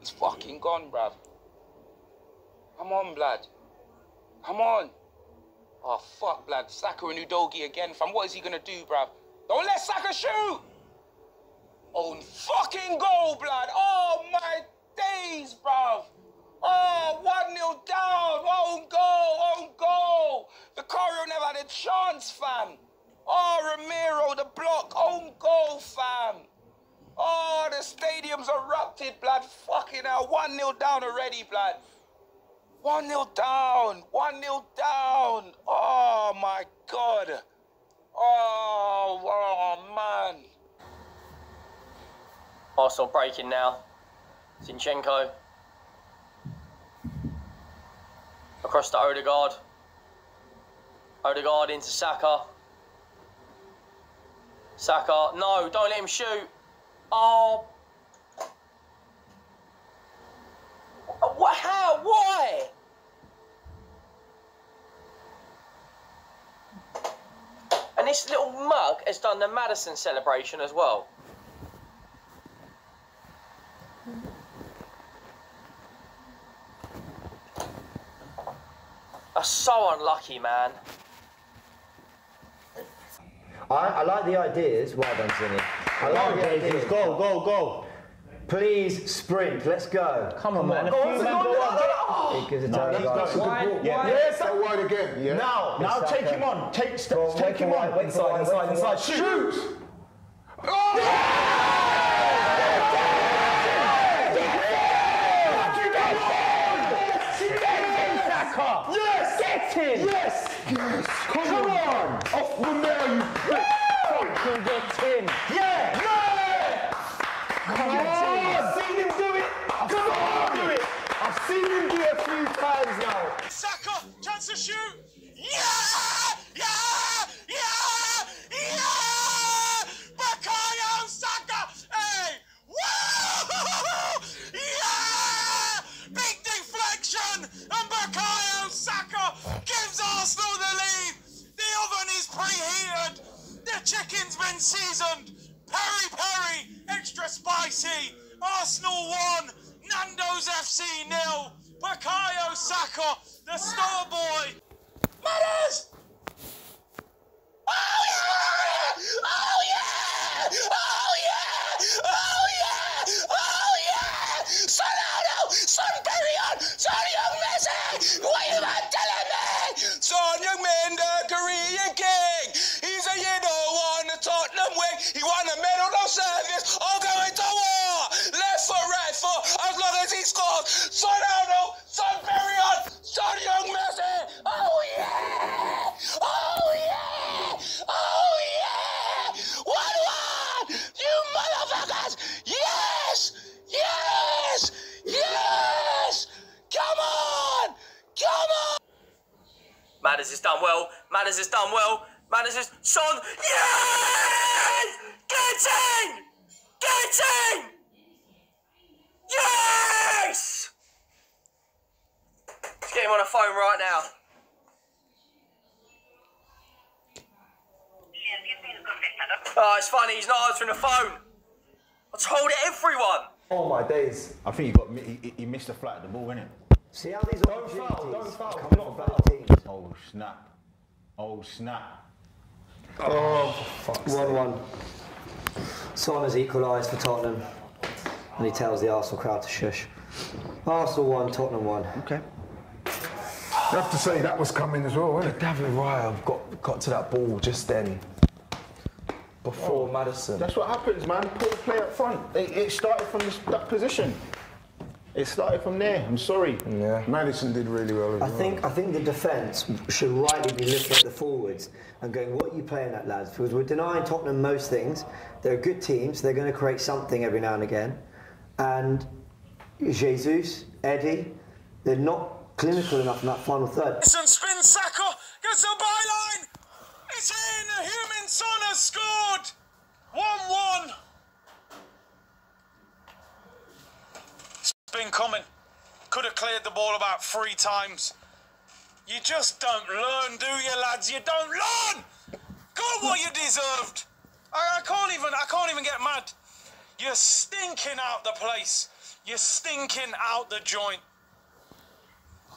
He's fucking gone, bruv. Come on, blood. Come on. Oh, fuck, blood. Saka and Udogie again, fam. What is he gonna do, bruv? Don't let Saka shoot! Own fucking goal, blood. Oh, my days, bruv. Oh, 1 0 down. Own goal, own goal. Vicario never had a chance, fam. Oh, Romero, the block, own goal, fam. Oh, the stadium's erupted, blood. Hell. 1 0 down already, blood. 1 0 down. 1 0 down. Oh, my God. Oh, oh, man. Arsenal breaking now. Zinchenko. Across to Odegaard. Odegaard into Saka. Saka. No, don't let him shoot. Oh. What? How? Why? And this little mug has done the Maddison celebration as well. That's so unlucky, man. I, I like the ideas. Well done, Zinni. I like the ideas. Go, go, go. Please sprint. Let's go. Come on, man. Go on, men go on, go go on. On. Because it's No, only he's got- got a good Why- ball. why- Yes, That wide again, yeah. Now, now It's take Saka. him on. Take, st- Go on, take wait him for on. wide, wait for Inside, wide, inside, wait for inside. wide. Shoot! Oh! Yes! Get him! Yes! Yes! Come, on! Off the nail, you Fucking get him. Yeah! Yeah! Chicken's been seasoned! Peri peri! Extra spicy! Arsenal 1! Nando's FC nil! Bukayo Saka, the star boy! Matters! He won a medal of service. All going to war. Left foot, right foot. As long as he scores. Son Aldo, Son Period, Son Young Messi. Oh yeah! Oh yeah! Oh yeah! One one! You motherfuckers! Yes! Yes! Yes! Come on! Come on! Matters has done well. Matters has done well. Matters has. Son. Yes! Get in! Get in! Yes! Let's get him on a phone right now. Oh, it's funny. He's not answering the phone. I told everyone. Oh my days. I think he got he, he- he missed the flat of the ball, innit? See how these Don't foul, opportunities don't foul. come from bad teams. Oh snap. Oh snap. One one. Son has equalised for Tottenham, and he tells the Arsenal crowd to shush. Arsenal one, Tottenham one. Okay. You have to say that was coming as well, isn't it? David Raya got got to that ball just then. Before oh, Maddison. That's what happens, man. Put the play up front. It, it started from this, that position. It started from there. I'm sorry. Yeah. Maddison did really well as I well. think I think the defence should rightly be looking at the forwards and going, "What are you playing at, lads?" Because we're denying Tottenham most things. They're good teams. so they're going to create something every now and again. And Jesus, Eddie, they're not clinical enough in that final third. Listen, spin Saka, gets the byline. It's in. Heung-min Son has scored. 1 1. It's been coming. Could have cleared the ball about three times. You just don't learn, do you, lads? You don't learn. Got what you deserved. I, I can't even. I can't even get mad. You're stinking out the place. You're stinking out the joint.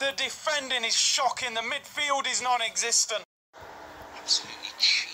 The defending is shocking. The midfield is non existent. Absolutely cheated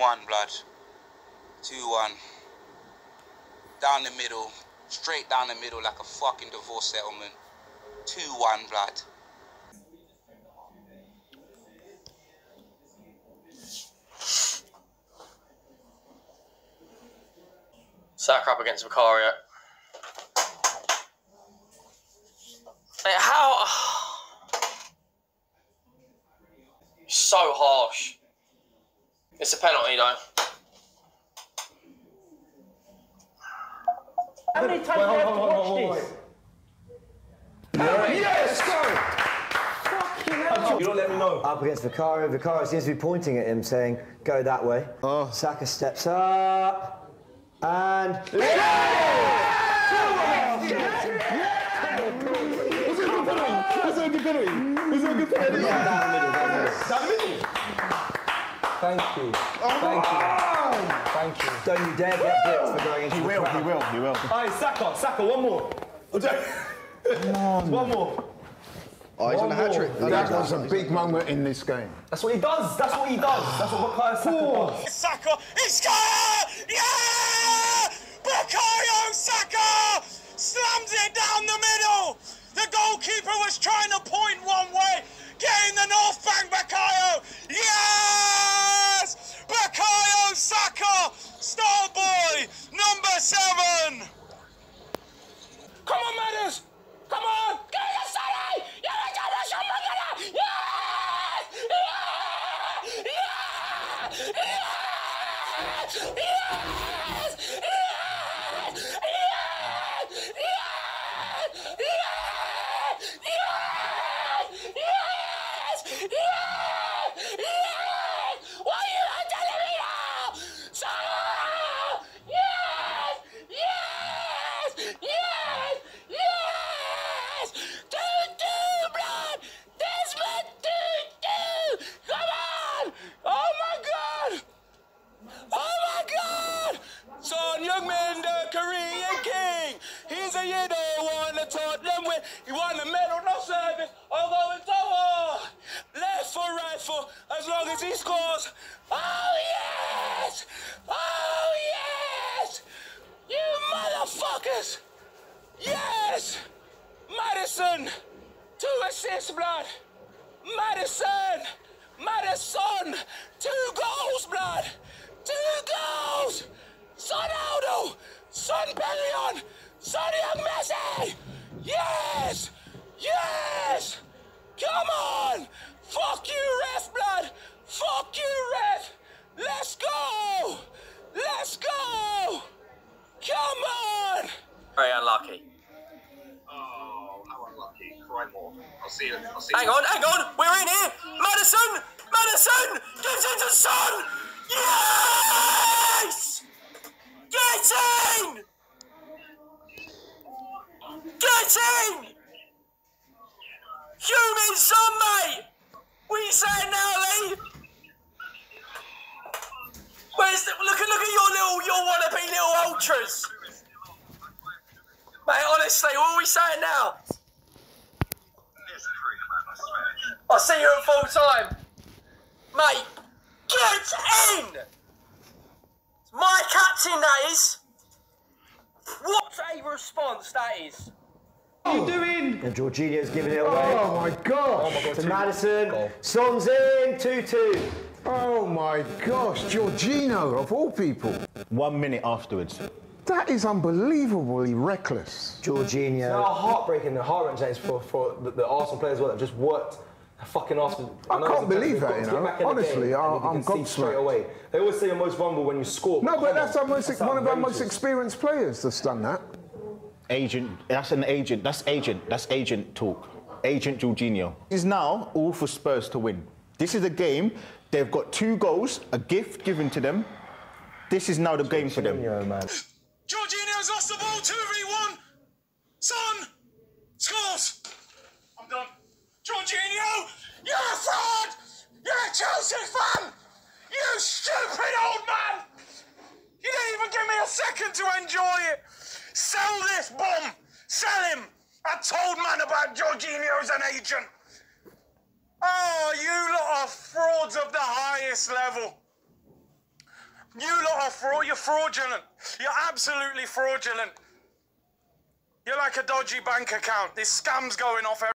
1, blood. 2 1. Down the middle. Straight down the middle like a fucking divorce settlement. 2 1, blood. Sack up against Vicario. How. It's a penalty though. How many times do I have to watch this? Yes, go! You don't let me know. Up against Vicario. Vicario seems to be pointing at him, saying, "Go that way." Oh. Saka steps up, and Was it a good penalty? Was it a good penalty? Thank you. Oh Thank you. Thank you. don't you dare get booked for going into He the will, crowd. he will, he will. Hey, Saka, Saka, one more. Come on. one more. Oh, he's on a One hat trick. That was a big moment in this game. That's what he does. That's what he does. That's what Bukayo Saka does. Saka, he's scored! Yeah! Bukayo Saka slams it down the middle. The goalkeeper was trying to point one way, getting the North Bank Bukayo. Yes! Bukayo Saka, star boy, number seven. Won the medal, no service. I'm going war. Left for right for as long as he scores. Oh yes! Oh yes! You motherfuckers! Yes! Maddison! Two assists, blood! Maddison! Maddison! Two goals, blood! Two goals! Son Aldo! Son Bellion! Son Young Messi! Yes! Yes! Come on! Fuck you, ref, blood! Fuck you, ref! Let's go! Let's go! Come on! Very unlucky. Oh, how unlucky. Cry more. I'll see you. I'll see Hang you. on, hang on. We're in here. Maddison! Maddison! Gets into Son! Yes! Get in! Get in! Human are you saying now, Lee? Where's the, look at look at your little your wannabe little ultras. Mate, honestly, what are we saying now? I. See you at full time. Mate, get in! My captain, that is. What a response that is. What are you doing? And Jorginho's giving it away Oh my gosh! Oh, to Maddison. Son's in, 2-2. Oh my gosh, Jorginho of all people. One minute afterwards. That is unbelievably reckless. How Jorginho. heartbreaking and heart wrenching for, for the, the Arsenal players as well that just worked fucking Arsenal. I know can't it's a- believe that, you know. back in the Honestly, I- and you I'm can straight gobsmacked. away. They always say you're most vulnerable when you score. No, but come that's on. our most, That's one of our most experienced players that's done that. Agent, that's an agent, that's agent, that's agent talk. Agent Jorginho. Is now all for Spurs to win. This is a game, they've got two goals, a gift given to them. This is now the game for them. Jorginho, man. Jorginho's lost the ball, 2v1. Son scores. I'm done. Jorginho, you're a fraud. You're a Chelsea fan. You stupid stupid old man! You didn't even give me a second to enjoy it. Sell this bomb. Sell him. I told man about Jorginho as an agent. Oh, you lot are frauds of the highest level. You lot are fraud. You're fraudulent. You're absolutely fraudulent. You're like a dodgy bank account. This scam's going off